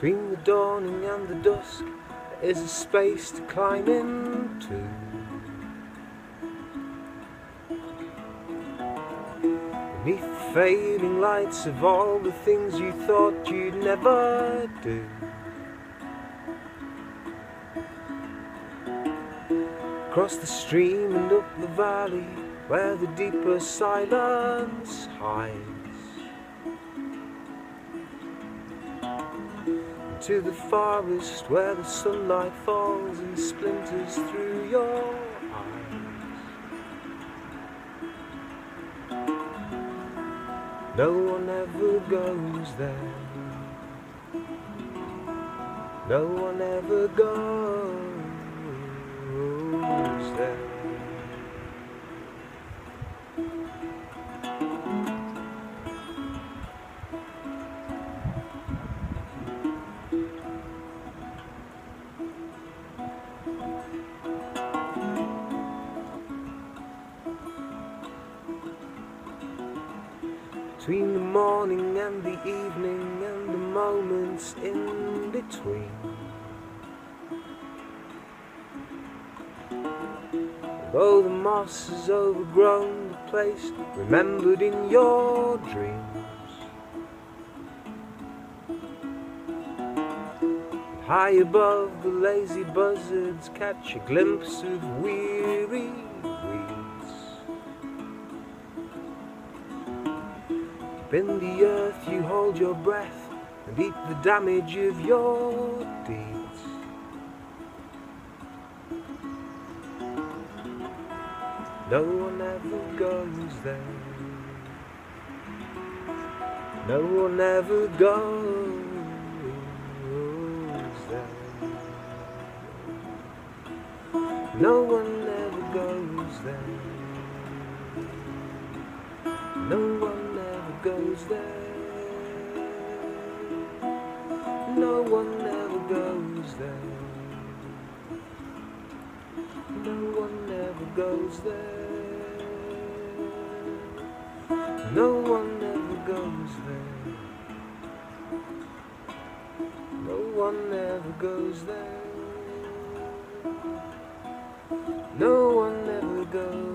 Between the dawning and the dusk, is a space to climb into. Beneath the fading lights of all the things you thought you'd never do. Across the stream and up the valley, where the deeper silence hides. To the forest where the sunlight falls and splinters through your eyes. No one ever goes there. No one ever goes there. Between the morning and the evening and the moments in between. Although the moss has overgrown the place remembered in your dreams. High above the lazy buzzards catch a glimpse of weary In the earth you hold your breath and eat the damage of your deeds. No one ever goes there. No one ever goes there. No one ever goes there. No one goes there. No one ever goes there. No one ever goes there. No one ever goes there. No one ever goes there. No one ever goes